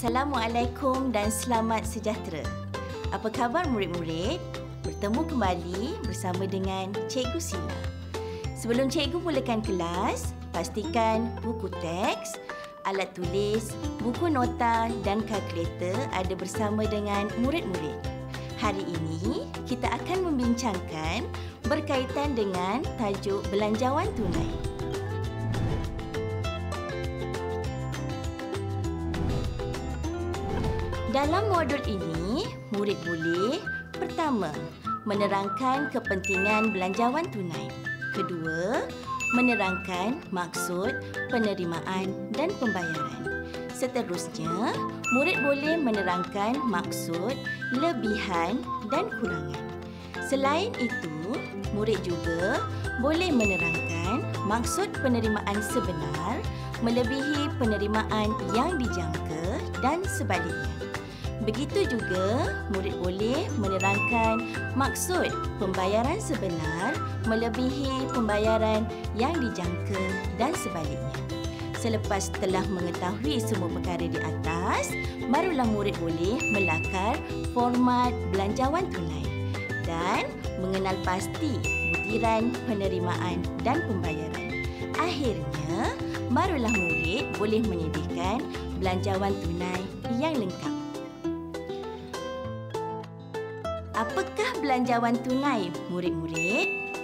Assalamualaikum dan selamat sejahtera. Apa khabar murid-murid? Bertemu kembali bersama dengan Cikgu Sina. Sebelum cikgu mulakan kelas, pastikan buku teks, alat tulis, buku nota dan kalkulator ada bersama dengan murid-murid. Hari ini, kita akan membincangkan berkaitan dengan tajuk belanjawan tunai. Dalam modul ini, murid boleh pertama, menerangkan kepentingan belanjawan tunai. Kedua, menerangkan maksud penerimaan dan pembayaran. Seterusnya, murid boleh menerangkan maksud, lebihan dan kurangan. Selain itu, murid juga boleh menerangkan maksud penerimaan sebenar melebihi penerimaan yang dijangka dan sebaliknya. Begitu juga, murid boleh menerangkan maksud pembayaran sebenar melebihi pembayaran yang dijangka dan sebaliknya. Selepas telah mengetahui semua perkara di atas, barulah murid boleh melakar format belanjawan tunai dan mengenal pasti butiran penerimaan dan pembayaran. Akhirnya, barulah murid boleh menyediakan belanjawan tunai yang lengkap. Apakah belanjawan tunai, murid-murid?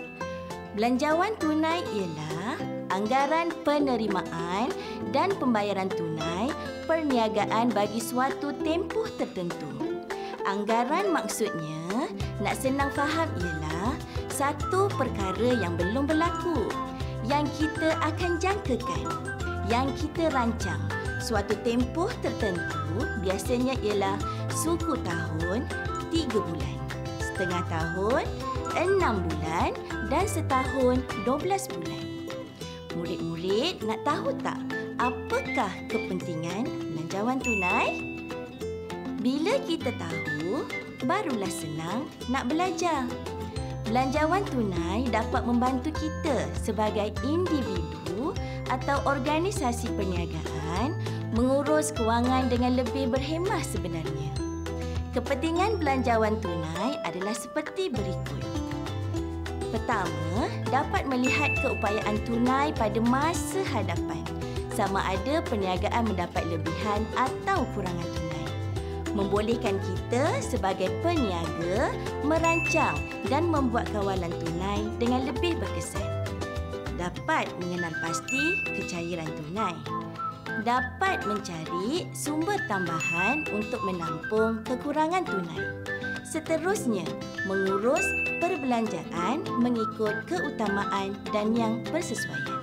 Belanjawan tunai ialah anggaran penerimaan dan pembayaran tunai perniagaan bagi suatu tempoh tertentu. Anggaran maksudnya, nak senang faham ialah satu perkara yang belum berlaku yang kita akan jangkakan, yang kita rancang. Suatu tempoh tertentu biasanya ialah suku tahun tiga bulan setengah tahun, enam bulan dan setahun dua belas bulan. Murid-murid nak tahu tak apakah kepentingan belanjawan tunai? Bila kita tahu, barulah senang nak belajar. Belanjawan tunai dapat membantu kita sebagai individu atau organisasi perniagaan mengurus kewangan dengan lebih berhemah sebenarnya. Kepentingan belanjawan tunai adalah seperti berikut. Pertama, dapat melihat keupayaan tunai pada masa hadapan sama ada perniagaan mendapat lebihan atau kurangan tunai. Membolehkan kita sebagai peniaga merancang dan membuat kawalan tunai dengan lebih berkesan. Dapat mengenal pasti kecairan tunai dapat mencari sumber tambahan untuk menampung kekurangan tunai. Seterusnya, mengurus perbelanjaan mengikut keutamaan dan yang bersesuaian.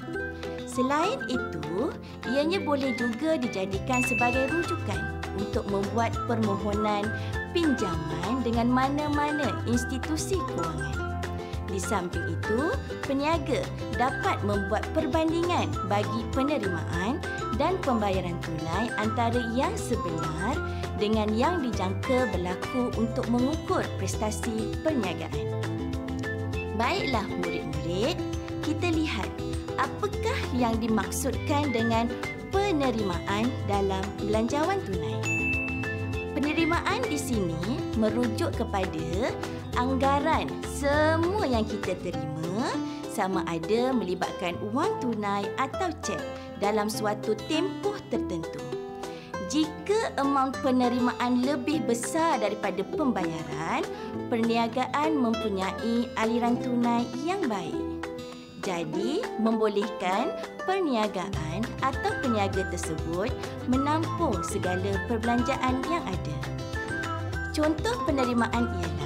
Selain itu, ianya boleh juga dijadikan sebagai rujukan untuk membuat permohonan pinjaman dengan mana-mana institusi kewangan. Di samping itu, peniaga dapat membuat perbandingan bagi penerimaan dan pembayaran tunai antara yang sebenar dengan yang dijangka berlaku untuk mengukur prestasi perniagaan. Baiklah murid-murid, kita lihat apakah yang dimaksudkan dengan penerimaan dalam belanjawan tunai. Penerimaan di sini merujuk kepada anggaran semua yang kita terima sama ada melibatkan wang tunai atau cek dalam suatu tempoh tertentu. Jika amaun penerimaan lebih besar daripada pembayaran, perniagaan mempunyai aliran tunai yang baik. Jadi, membolehkan perniagaan atau peniaga tersebut menampung segala perbelanjaan yang ada. Contoh penerimaan ialah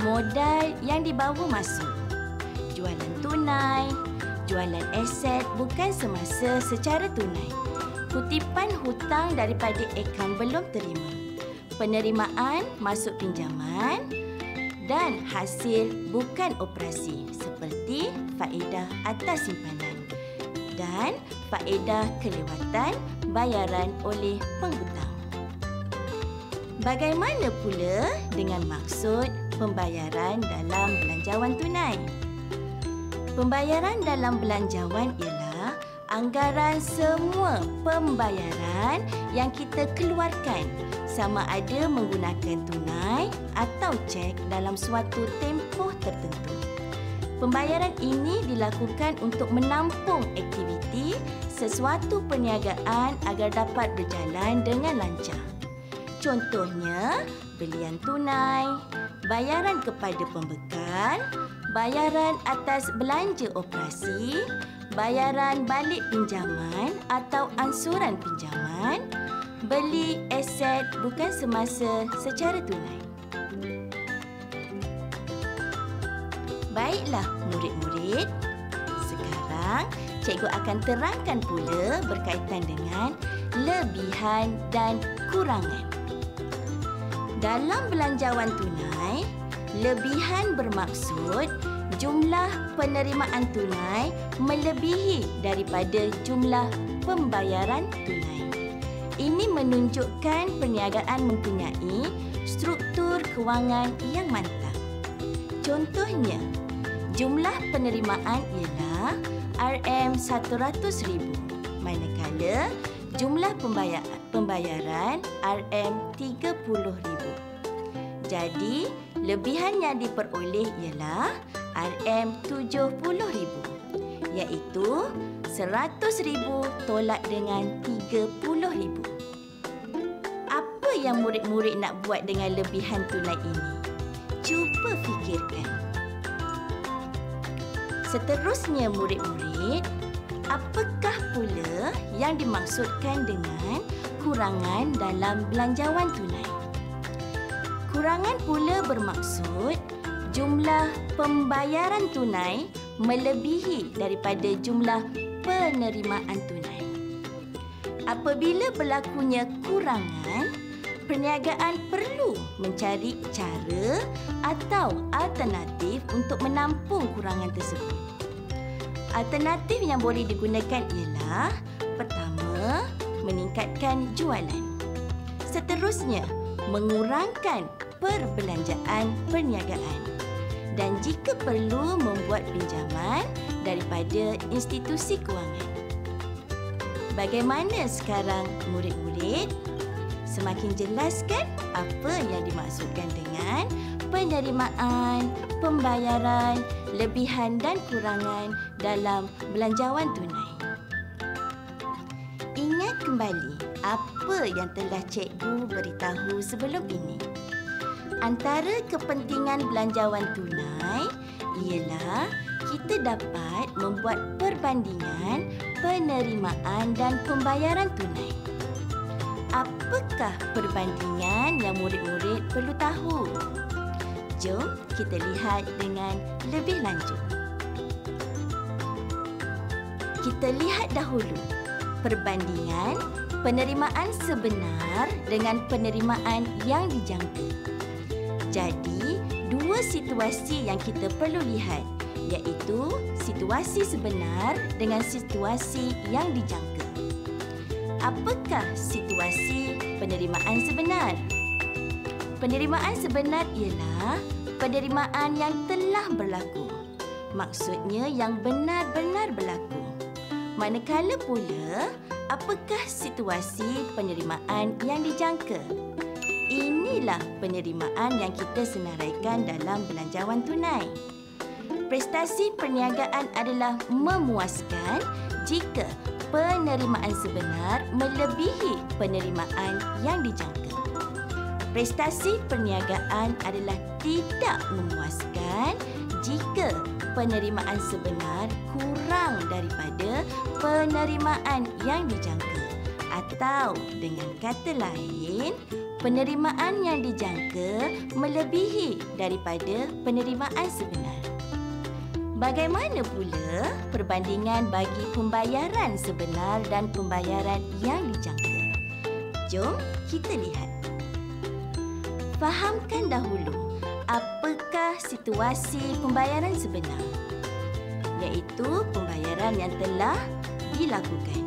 modal yang dibawa masuk, jualan tunai, jualan aset bukan semasa secara tunai, kutipan hutang daripada akaun belum terima, penerimaan masuk pinjaman dan hasil bukan operasi seperti faedah atas simpanan dan faedah kelewatan bayaran oleh penghutang. Bagaimana pula dengan maksud pembayaran dalam belanjawan tunai? Pembayaran dalam belanjawan ialah anggaran semua pembayaran yang kita keluarkan sama ada menggunakan tunai atau cek dalam suatu tempoh tertentu. Pembayaran ini dilakukan untuk menampung aktiviti sesuatu perniagaan agar dapat berjalan dengan lancar. Contohnya, belian tunai, bayaran kepada pembekal, bayaran atas belanja operasi, bayaran balik pinjaman atau ansuran pinjaman, beli aset bukan semasa secara tunai. Baiklah murid-murid, sekarang cikgu akan terangkan pula berkaitan dengan lebihan dan kurangan. Dalam belanjawan tunai, lebihan bermaksud jumlah penerimaan tunai melebihi daripada jumlah pembayaran tunai. Ini menunjukkan perniagaan mempunyai struktur kewangan yang mantap. Contohnya, jumlah penerimaan ialah RM100,000 manakala jumlah pembayaran RM30,000. Jadi, lebihan yang diperoleh ialah RM70,000 iaitu RM100,000 tolak dengan RM30,000. Apa yang murid-murid nak buat dengan lebihan tunai ini? Cuba fikirkan. Seterusnya murid-murid, apakah pula yang dimaksudkan dengan kurangan dalam belanjawan tunai? Kurangan pula bermaksud jumlah pembayaran tunai melebihi daripada jumlah penerimaan tunai. Apabila berlakunya kurangan, perniagaan perlu mencari cara atau alternatif untuk menampung kurangan tersebut. Alternatif yang boleh digunakan ialah pertama, meningkatkan jualan. Seterusnya, mengurangkan perbelanjaan perniagaan. Dan jika perlu membuat pinjaman daripada institusi kewangan. Bagaimana sekarang murid-murid? Semakin jelas kan apa yang dimaksudkan dengan penerimaan, pembayaran, lebihan dan kurangan dalam belanjawan tunai. Ingat kembali apa yang telah cikgu beritahu sebelum ini. Antara kepentingan belanjawan tunai ialah kita dapat membuat perbandingan penerimaan dan pembayaran tunai. Apakah perbandingan yang murid-murid perlu tahu? Jom kita lihat dengan lebih lanjut. Kita lihat dahulu perbandingan penerimaan sebenar dengan penerimaan yang dijangka. Jadi, dua situasi yang kita perlu lihat iaitu situasi sebenar dengan situasi yang dijangka. Apakah situasi penerimaan sebenar? Penerimaan sebenar ialah penerimaan yang telah berlaku. Maksudnya yang benar-benar berlaku. Manakala pula, apakah situasi penerimaan yang dijangka? Inilah penerimaan yang kita senaraikan dalam belanjawan tunai. Prestasi perniagaan adalah memuaskan jika penerimaan sebenar melebihi penerimaan yang dijangka. Prestasi perniagaan adalah tidak memuaskan jika penerimaan sebenar kurang daripada penerimaan yang dijangka. Atau dengan kata lain, penerimaan yang dijangka melebihi daripada penerimaan sebenar. Bagaimana pula perbandingan bagi pembayaran sebenar dan pembayaran yang dijangka? Jom kita lihat. Fahamkan dahulu apakah situasi pembayaran sebenar? Iaitu pembayaran yang telah dilakukan.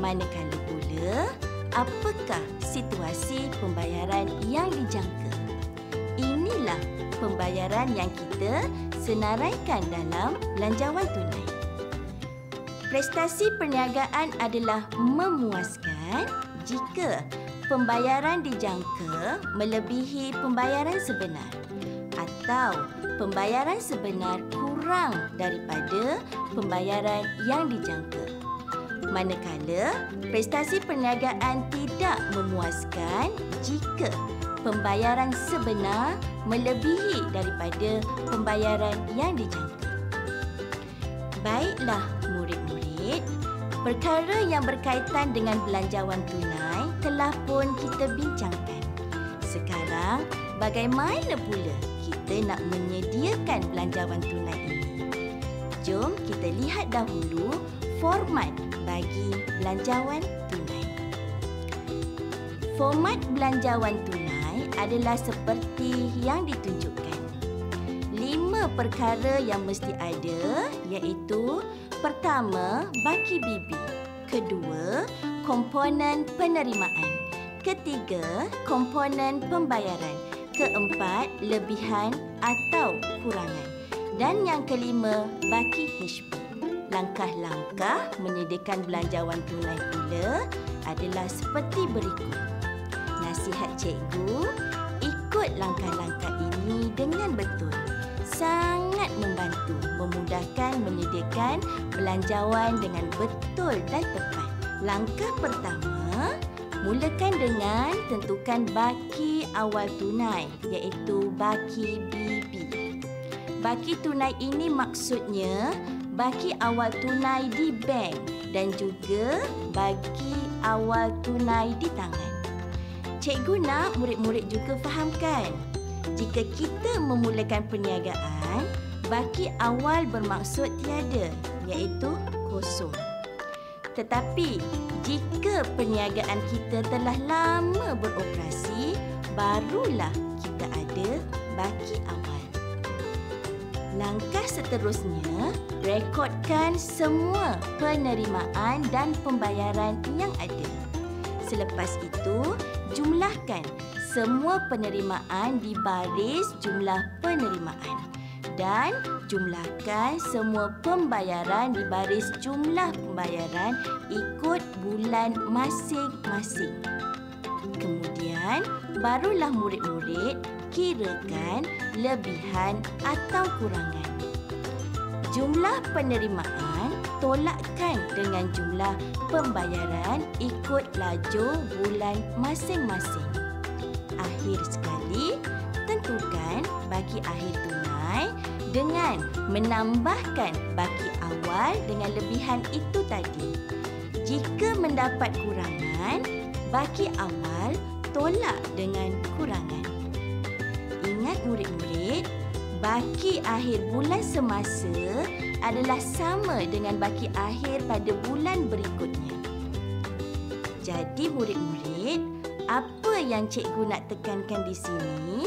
Manakala pula apakah situasi pembayaran yang dijangka? Inilah pembayaran yang kita senaraikan dalam belanjawan tunai. prestasi perniagaan adalah memuaskan jika pembayaran dijangka melebihi pembayaran sebenar atau pembayaran sebenar kurang daripada pembayaran yang dijangka. Manakala prestasi perniagaan tidak memuaskan jika pembayaran sebenar melebihi daripada pembayaran yang dijangka. Baiklah murid-murid, perkara yang berkaitan dengan belanjawan tunai telah pun kita bincangkan. Sekarang, bagaimana pula kita nak menyediakan belanjawan tunai ini? Jom kita lihat dahulu format bagi belanjawan tunai. Format belanjawan tunai adalah seperti yang ditunjukkan. Lima perkara yang mesti ada iaitu pertama, baki bibi. Kedua, komponen penerimaan. Ketiga, komponen pembayaran. Keempat, lebihan atau kurangan. Dan yang kelima, baki HB. Langkah-langkah menyediakan belanjawan tunai pula adalah seperti berikut. Nasihat cikgu, ikut langkah-langkah ini dengan betul. Sangat membantu memudahkan menyediakan belanjawan dengan betul dan tepat. Langkah pertama, mulakan dengan tentukan baki awal tunai iaitu baki BB. Baki tunai ini maksudnya baki awal tunai di bank dan juga baki awal tunai di tangan. Cikgu nak murid-murid juga fahamkan, jika kita memulakan perniagaan, baki awal bermaksud tiada iaitu kosong. Tetapi jika perniagaan kita telah lama beroperasi, barulah kita ada baki awal. Langkah seterusnya, rekodkan semua penerimaan dan pembayaran yang ada. Selepas itu, jumlahkan semua penerimaan di baris jumlah penerimaan dan jumlahkan semua pembayaran di baris jumlah pembayaran ikut bulan masing-masing. Kemudian, barulah murid-murid kirakan lebihan atau kurangan. Jumlah penerimaan tolakkan dengan jumlah pembayaran ikut laju bulan masing-masing. Akhir sekali, tentukan baki akhir tunai dengan menambahkan baki awal dengan lebihan itu tadi. Jika mendapat kurangan, baki awal tolak dengan kurangan. Ingat murid-murid, baki akhir bulan semasa adalah sama dengan baki akhir pada bulan berikutnya. Jadi murid-murid, apa yang cikgu nak tekankan di sini?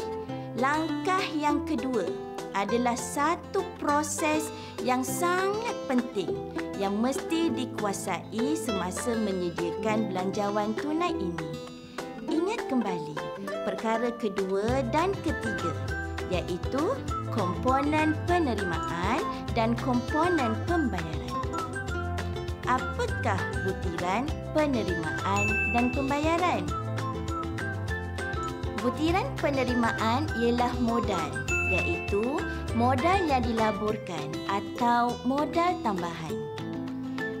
Langkah yang kedua adalah satu proses yang sangat penting yang mesti dikuasai semasa menyediakan belanjawan tunai ini. Ingat kembali perkara kedua dan ketiga iaitu komponen penerimaan dan komponen pembayaran. Apakah butiran penerimaan dan pembayaran? Butiran penerimaan ialah modal iaitu modal yang dilaburkan atau modal tambahan.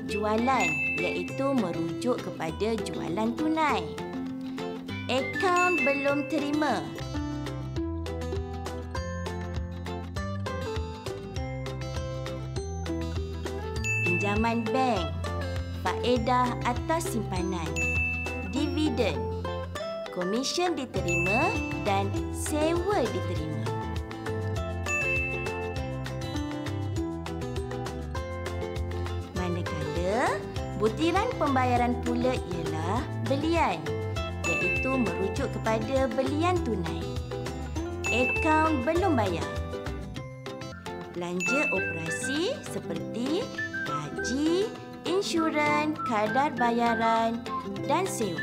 Jualan iaitu merujuk kepada jualan tunai. Akaun belum terima. Pinjaman bank. Faedah atas simpanan. Dividen komisen diterima dan sewa diterima. Butiran pembayaran pula ialah belian merujuk kepada belian tunai. Akaun belum bayar. Belanja operasi seperti gaji, insurans, kadar bayaran dan sewa.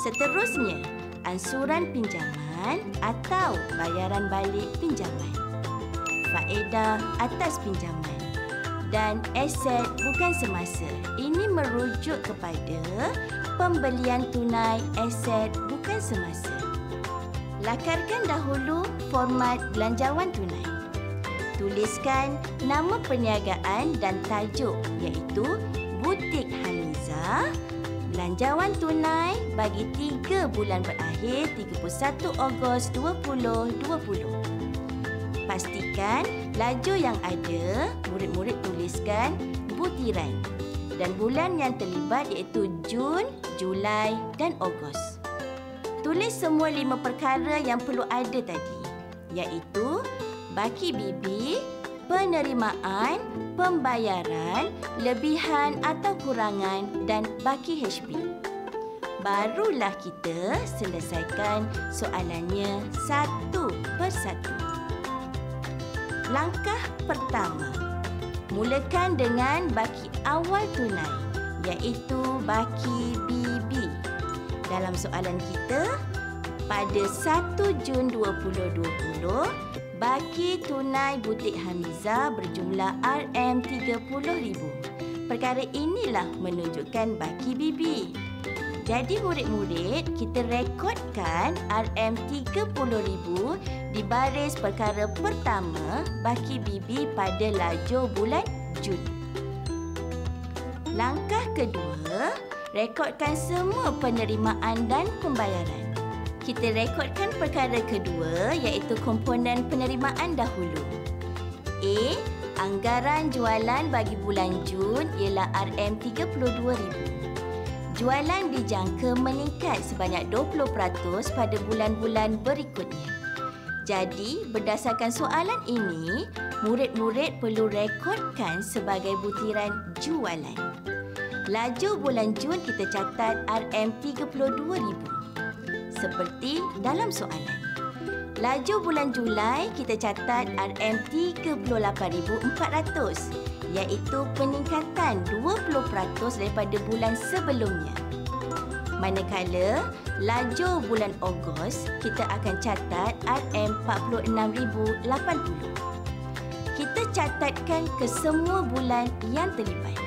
Seterusnya, ansuran pinjaman atau bayaran balik pinjaman. Faedah atas pinjaman. dan aset bukan semasa. Ini merujuk kepada pembelian tunai aset bukan semasa. Lakarkan dahulu format belanjawan tunai. Tuliskan nama perniagaan dan tajuk iaitu Butik Hamiza Belanjawan tunai bagi 3 bulan berakhir 31 Ogos 2020. Pastikan laju yang ada, murid-murid tuliskan butiran dan bulan yang terlibat iaitu Jun, Julai dan Ogos. Tulis semua lima perkara yang perlu ada tadi iaitu baki bibi, penerimaan, pembayaran, lebihan atau kurangan dan baki HP. Barulah kita selesaikan soalannya satu persatu. Langkah pertama. Mulakan dengan baki awal tunai iaitu baki BB. Dalam soalan kita, pada 1 Jun 2020, baki tunai butik Hamiza berjumlah RM30,000. Perkara inilah menunjukkan baki BB. Jadi murid-murid, kita rekodkan RM30,000 di baris perkara pertama baki BB pada lajur bulan Jun. Langkah kedua, rekodkan semua penerimaan dan pembayaran. Kita rekodkan perkara kedua iaitu komponen penerimaan dahulu. A. Anggaran jualan bagi bulan Jun ialah RM32,000. Jualan dijangka meningkat sebanyak 20% pada bulan-bulan berikutnya. Jadi, berdasarkan soalan ini, murid-murid perlu rekodkan sebagai butiran jualan. Laju bulan Jun kita catat RM32,000. Seperti dalam soalan. Laju bulan Julai kita catat RM38,400 iaitu peningkatan 20% daripada bulan sebelumnya. Manakala laju bulan Ogos kita akan catat RM46,080. Kita catatkan ke semua bulan yang terlibat.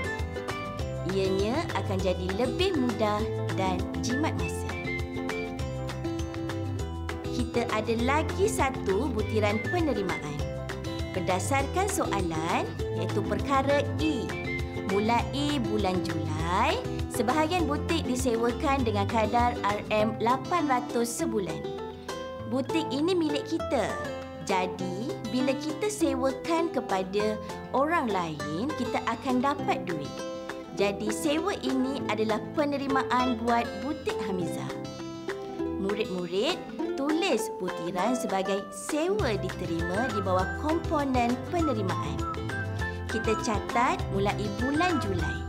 Ianya akan jadi lebih mudah dan jimat masa kita ada lagi satu butiran penerimaan. Berdasarkan soalan, iaitu perkara E. Mulai bulan Julai, sebahagian butik disewakan dengan kadar RM800 sebulan. Butik ini milik kita. Jadi, bila kita sewakan kepada orang lain, kita akan dapat duit. Jadi, sewa ini adalah penerimaan buat butik Hamizah. Murid-murid, tulis butiran sebagai sewa diterima di bawah komponen penerimaan. Kita catat mulai bulan Julai.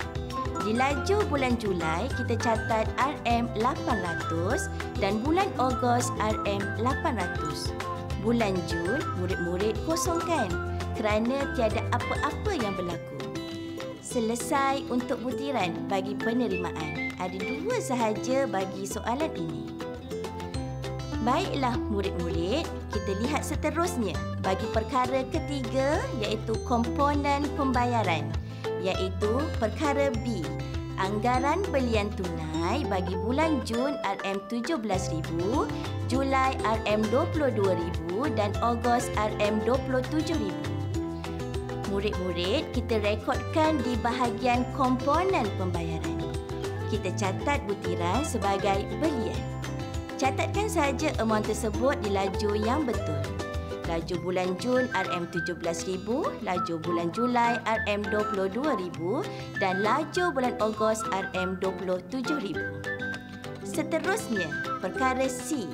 Di laju bulan Julai, kita catat RM800 dan bulan Ogos RM800. Bulan Jun, murid-murid kosongkan kerana tiada apa-apa yang berlaku. Selesai untuk butiran bagi penerimaan. Ada dua sahaja bagi soalan ini. Baiklah murid-murid, kita lihat seterusnya bagi perkara ketiga iaitu komponen pembayaran iaitu perkara B. Anggaran belian tunai bagi bulan Jun RM17,000, Julai RM22,000 dan Ogos RM27,000. Murid-murid, kita rekodkan di bahagian komponen pembayaran. Kita catat butiran sebagai belian. Catatkan saja amount tersebut di laju yang betul. Laju bulan Jun RM17,000, laju bulan Julai RM22,000 dan laju bulan Ogos RM27,000. Seterusnya, perkara C.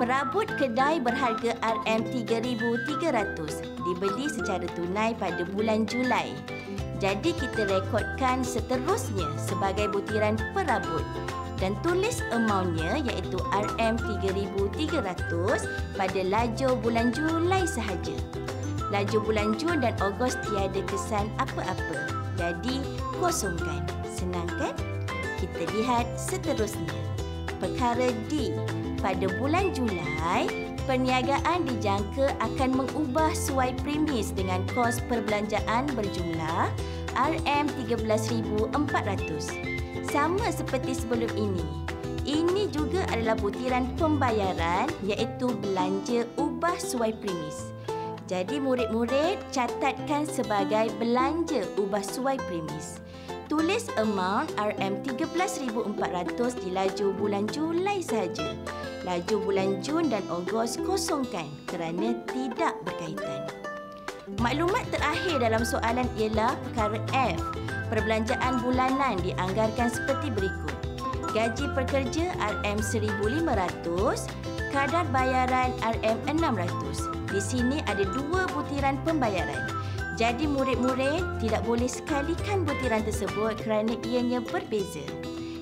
Perabot kedai berharga RM3,300 dibeli secara tunai pada bulan Julai. Jadi kita rekodkan seterusnya sebagai butiran perabot dan tulis amountnya iaitu RM3,300 pada laju bulan Julai sahaja. Laju bulan Jun dan Ogos tiada kesan apa-apa. Jadi, kosongkan. Senang kan? Kita lihat seterusnya. Perkara D. Pada bulan Julai, Perniagaan dijangka akan mengubah suai premis dengan kos perbelanjaan berjumlah RM13,400. Sama seperti sebelum ini. Ini juga adalah butiran pembayaran iaitu belanja ubah suai premis. Jadi murid-murid catatkan sebagai belanja ubah suai premis. Tulis amount RM13,400 di laju bulan Julai saja. Laju bulan Jun dan Ogos kosongkan kerana tidak berkaitan. Maklumat terakhir dalam soalan ialah perkara F. Perbelanjaan bulanan dianggarkan seperti berikut. Gaji pekerja RM1,500, kadar bayaran RM600. Di sini ada dua butiran pembayaran. Jadi murid-murid tidak boleh sekalikan butiran tersebut kerana ianya berbeza.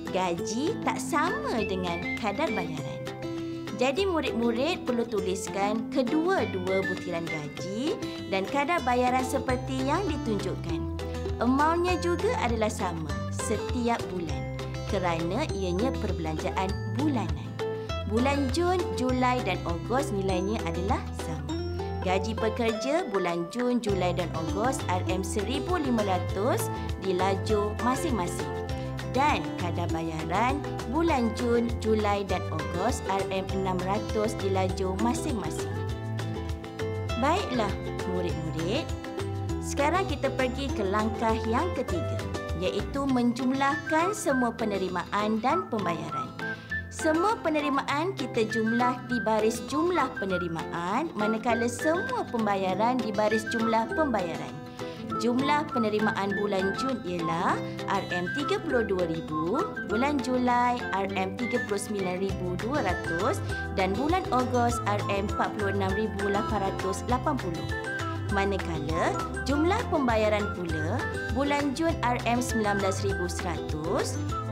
Gaji tak sama dengan kadar bayaran. Jadi murid-murid perlu tuliskan kedua-dua butiran gaji dan kadar bayaran seperti yang ditunjukkan. Amountnya juga adalah sama setiap bulan kerana ianya perbelanjaan bulanan. Bulan Jun, Julai dan Ogos nilainya adalah sama. Gaji pekerja bulan Jun, Julai dan Ogos RM1,500 di laju masing-masing. Dan kadar bayaran bulan Jun, Julai dan Ogos RM600 di laju masing-masing. Baiklah, murid-murid. Sekarang kita pergi ke langkah yang ketiga, iaitu menjumlahkan semua penerimaan dan pembayaran. Semua penerimaan kita jumlah di baris jumlah penerimaan manakala semua pembayaran di baris jumlah pembayaran. Jumlah penerimaan bulan Jun ialah RM32,000, bulan Julai RM39,200 dan bulan Ogos RM46,880. Manakala jumlah pembayaran pula bulan Jun RM19,100,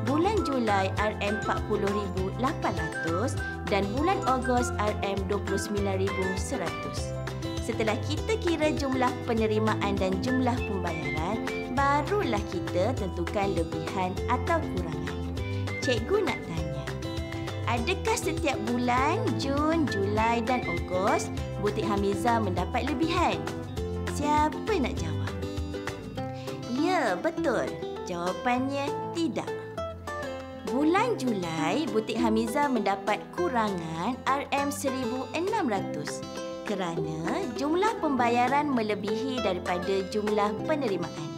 bulan Julai RM40,800 dan bulan Ogos RM29,100. Setelah kita kira jumlah penerimaan dan jumlah pembayaran, barulah kita tentukan lebihan atau kurangan. Cikgu nak tanya, adakah setiap bulan Jun, Julai dan Ogos butik Hamiza mendapat lebihan? Siapa nak jawab? Ya, betul. Jawapannya tidak. Bulan Julai, Butik Hamiza mendapat kurangan RM1,600 kerana jumlah pembayaran melebihi daripada jumlah penerimaan.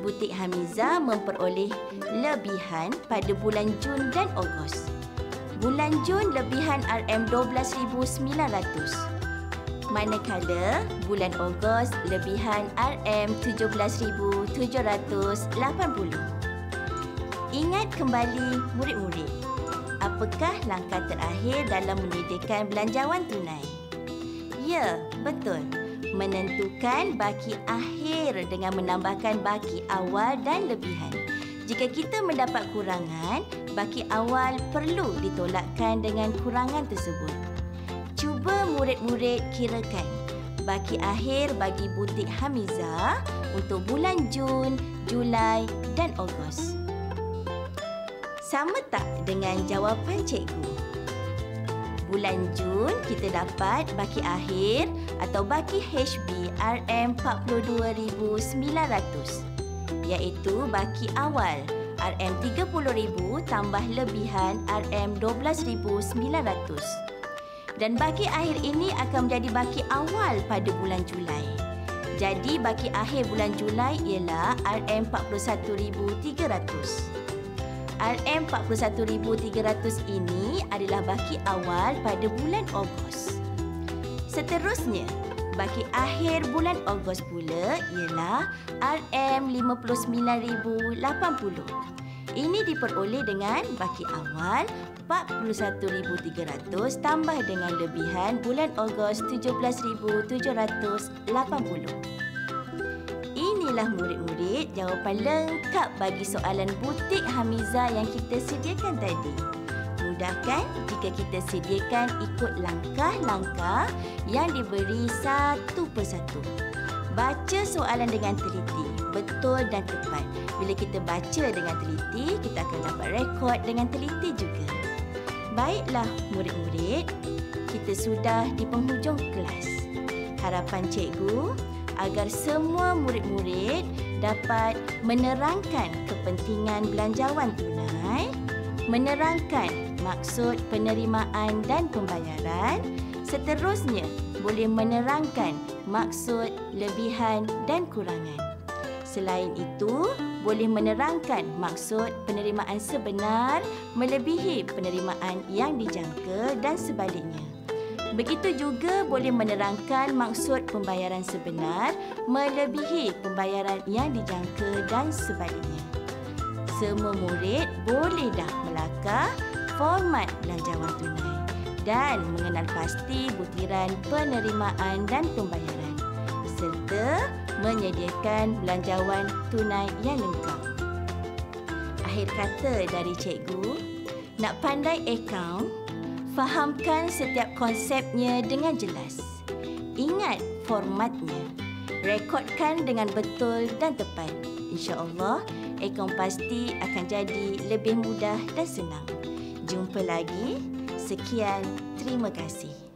Butik Hamiza memperoleh lebihan pada bulan Jun dan Ogos. Bulan Jun lebihan RM12,900. Manakala bulan Ogos lebihan RM17,780. Ingat kembali murid-murid. Apakah langkah terakhir dalam menyediakan belanjawan tunai? Ya, betul. Menentukan baki akhir dengan menambahkan baki awal dan lebihan. Jika kita mendapat kurangan, baki awal perlu ditolakkan dengan kurangan tersebut. Cuba murid-murid kirakan baki akhir bagi butik Hamiza untuk bulan Jun, Julai dan Ogos. Sama tak dengan jawapan cikgu? Bulan Jun kita dapat baki akhir atau baki HB RM42,900 iaitu baki awal RM30,000 tambah lebihan RM12,900 dan baki akhir ini akan menjadi baki awal pada bulan Julai. Jadi baki akhir bulan Julai ialah RM41,300. RM41,300 ini adalah baki awal pada bulan Ogos. Seterusnya, baki akhir bulan Ogos pula ialah RM59,080. Ini diperoleh dengan baki awal 41,300 tambah dengan lebihan bulan Ogos 17,780 inilah murid-murid jawapan lengkap bagi soalan butik Hamiza yang kita sediakan tadi. Mudah kan jika kita sediakan ikut langkah-langkah yang diberi satu persatu. Baca soalan dengan teliti, betul dan tepat. Bila kita baca dengan teliti, kita akan dapat rekod dengan teliti juga. Baiklah murid-murid, kita sudah di penghujung kelas. Harapan cikgu agar semua murid-murid dapat menerangkan kepentingan belanjawan tunai, menerangkan maksud penerimaan dan pembayaran, seterusnya boleh menerangkan maksud lebihan dan kurangan. Selain itu, boleh menerangkan maksud penerimaan sebenar melebihi penerimaan yang dijangka dan sebaliknya. Begitu juga boleh menerangkan maksud pembayaran sebenar melebihi pembayaran yang dijangka dan sebaliknya. Semua murid boleh dah melakar format belanjawan tunai dan mengenal pasti butiran penerimaan dan pembayaran serta menyediakan belanjawan tunai yang lengkap. Akhir kata dari cikgu, nak pandai akaun, fahamkan setiap konsepnya dengan jelas. Ingat formatnya. Rekodkan dengan betul dan tepat. InsyaAllah, akaun pasti akan jadi lebih mudah dan senang. Jumpa lagi. Sekian. Terima kasih.